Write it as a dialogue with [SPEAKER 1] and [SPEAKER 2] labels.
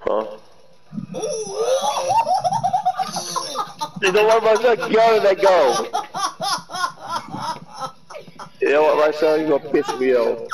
[SPEAKER 1] Huh? you know what, Marcel? Get out go? that go. You know what, Marcel? You're gonna piss me off.